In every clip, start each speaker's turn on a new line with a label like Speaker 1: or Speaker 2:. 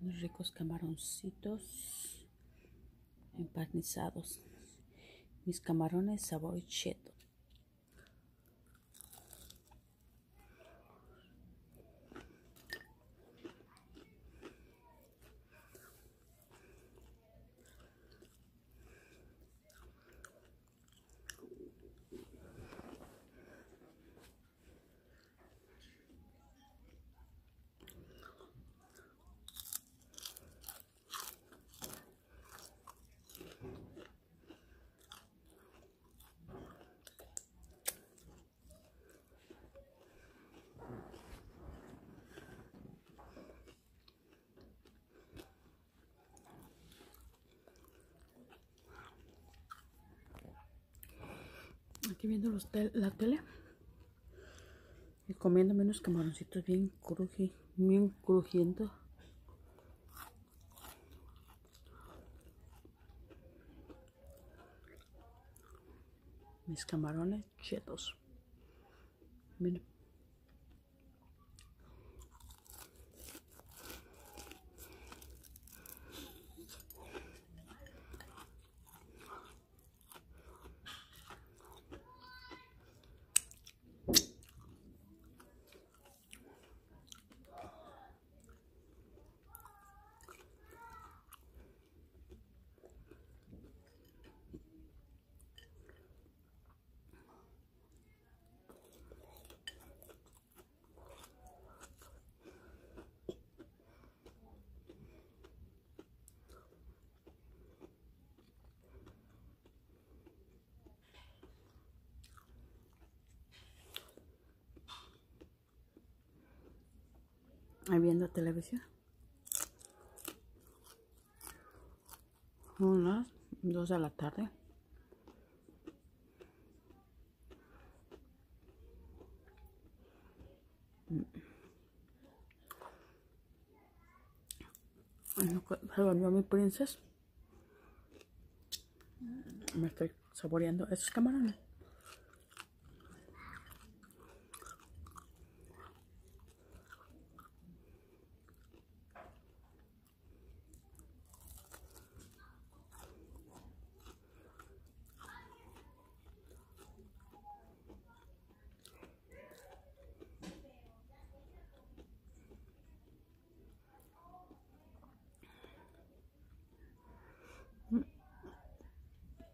Speaker 1: Unos ricos camaroncitos empanizados. Mis camarones sabor cheto. Viendo la tele y comiéndome unos camaroncitos bien cruji, bien crujientes. Mis camarones chetos. Viendo televisión. Unas dos de la tarde. Se volvió mi princesa. Me estoy saboreando esos camarones.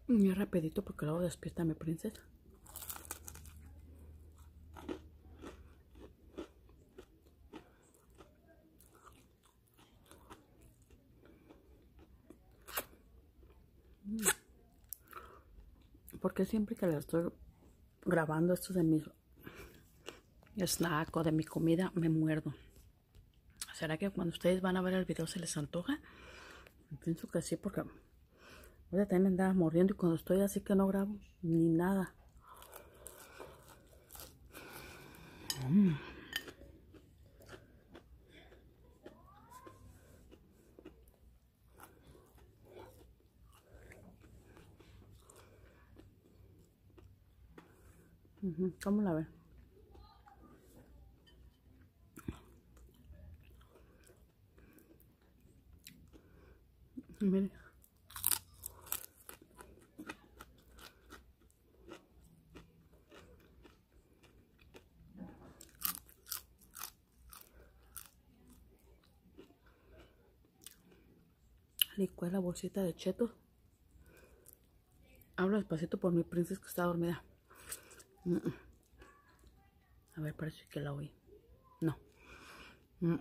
Speaker 1: Muy rapidito porque luego despierta mi princesa. Porque siempre que le estoy grabando esto de mi snack o de mi comida me muerdo. ¿Será que cuando ustedes van a ver el video se les antoja? Pienso que sí porque voy a tener andar mordiendo y cuando estoy así que no grabo ni nada. Mm. ¿Cómo la ven? Miren. Licué la bolsita de chetos. Hablo despacito por mi princesa que está dormida. A ver, parece que la oí. No. Mm.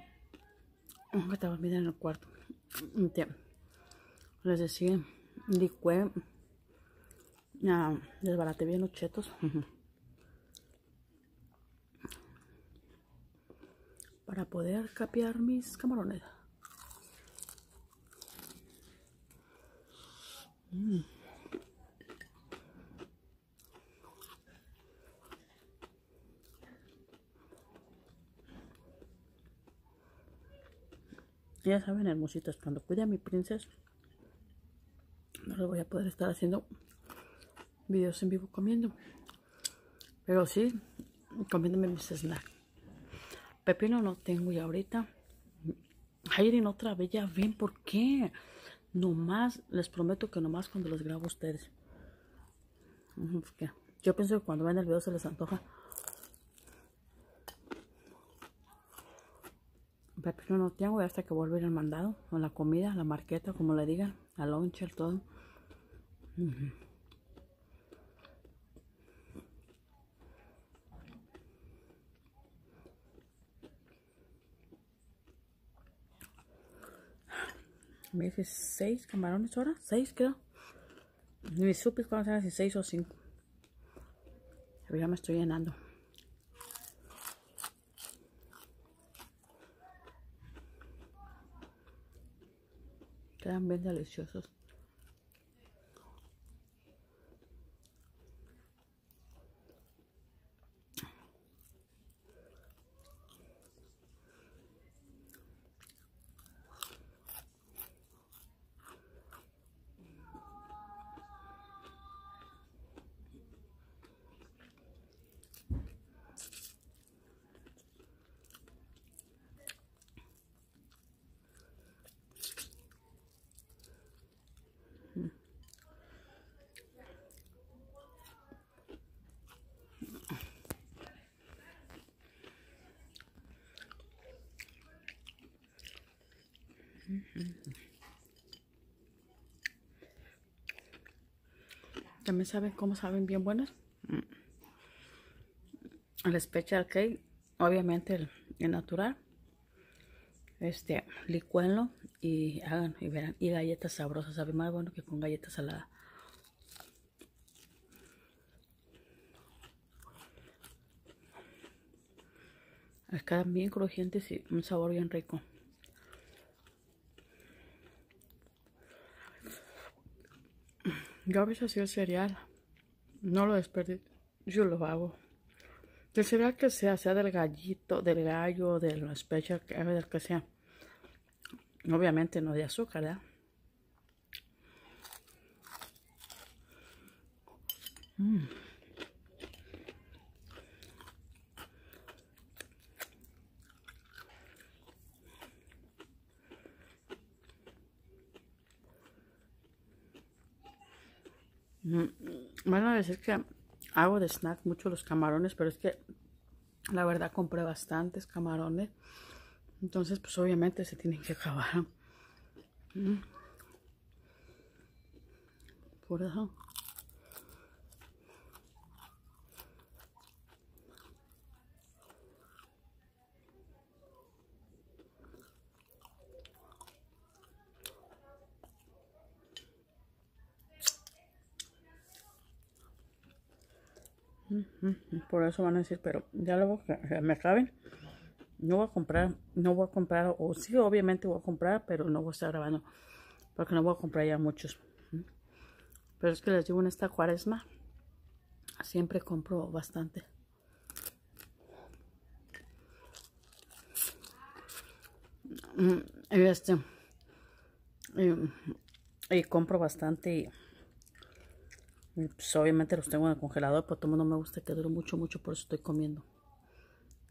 Speaker 1: Está dormida en el cuarto. Les decía, licué. ah, desbaraté bien los chetos. Para poder capear mis camarones. Ya saben, hermositas, cuando cuide a mi princesa, no les voy a poder estar haciendo videos en vivo comiendo. Pero sí, comiéndome mis snacks. Pepino no tengo ya ahorita. Hayden otra vez, ya ven por qué. Nomás, les prometo que nomás cuando los grabo a ustedes. Yo pienso que cuando ven el video se les antoja. Pero no tengo hasta que volver el mandado. O la comida, la marqueta, como le digan. La loncha, todo. Me dice seis camarones ahora. Seis creo. Ni supe cuándo eran si seis o cinco. Pero ya me estoy llenando. Quedan bien deliciosos. También saben cómo saben bien buenas. Mm. El special cake, obviamente el, natural. Este, licuenlo y hagan y verán. Y galletas sabrosas, sabe más bueno que con galletas saladas. Quedan bien crujientes y un sabor bien rico. Yo a veces el cereal, no lo desperdicio, yo lo hago. El cereal que sea, sea del gallito, del gallo, del especial, del que sea. Obviamente no de azúcar, ¿verdad? Mm. Van a decir que hago de snack mucho los camarones, pero es que la verdad compré bastantes camarones. Entonces, pues obviamente se tienen que acabar. Mm. Por eso. Por eso van a decir, pero ya luego que me acaben, no voy a comprar, no voy a comprar, o sí, obviamente voy a comprar, pero no voy a estar grabando, porque no voy a comprar ya muchos. Pero es que les digo, en esta cuaresma, siempre compro bastante. Y este, y, compro bastante y pues obviamente los tengo en el congelador, pero todo no me gusta que dure mucho, mucho, por eso estoy comiendo.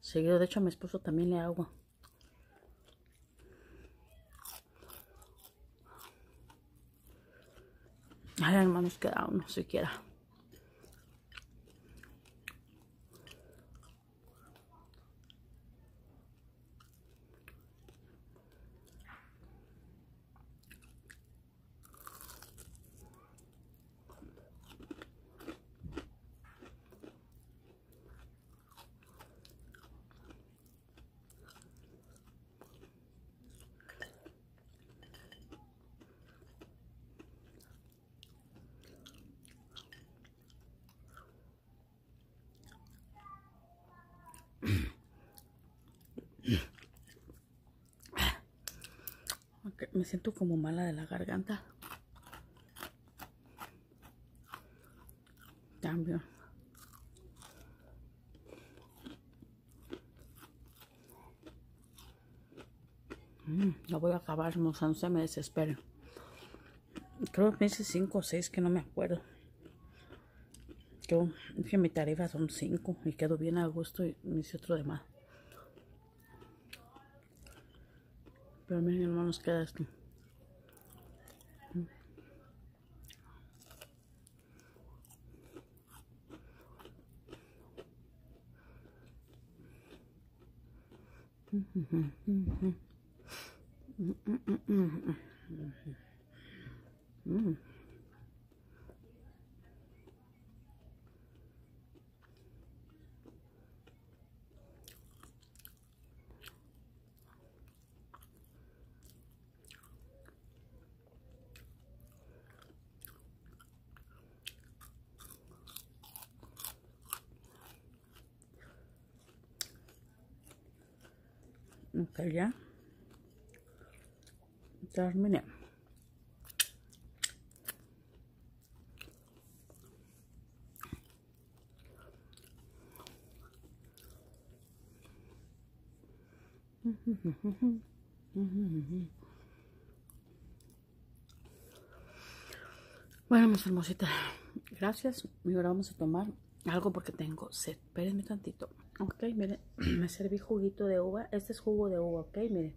Speaker 1: Seguido, de hecho a mi esposo también le hago. Ay, hermanos, queda uno siquiera. Me siento como mala de la garganta. Cambio. Mm, lo voy a acabar, no, no se me desesperen. Creo que hice 5 o 6 que no me acuerdo. Yo, que mi tarifa son 5 y quedo bien a gusto y me hice otro de más. Pero miren, no nos queda esto. Ok, ya. Terminé. Bueno, mis hermositas, gracias. Y ahora vamos a tomar algo porque tengo sed. Espérenme tantito. Ok, miren, me serví juguito de uva. Este es jugo de uva, ok, miren.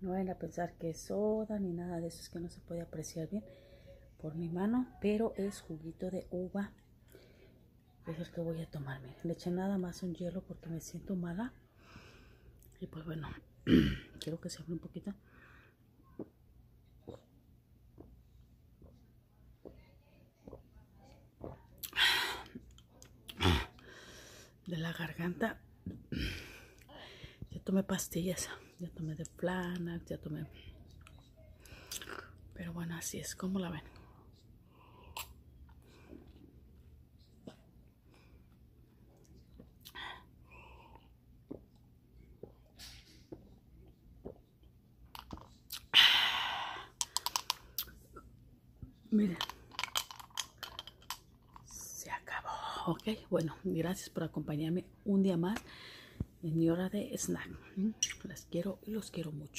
Speaker 1: No vayan a pensar que es soda ni nada de eso, es que no se puede apreciar bien por mi mano, pero es juguito de uva. Es el que voy a tomar, miren. Le eché nada más un hielo porque me siento mala. Y pues bueno, quiero que se abra un poquito. De la garganta. Ya tomé pastillas, ya tomé de plana, ya tomé. Pero bueno, así es como la ven. Miren. Se acabó. Ok, bueno, gracias por acompañarme un día más en mi hora de snack. Las quiero y los quiero mucho.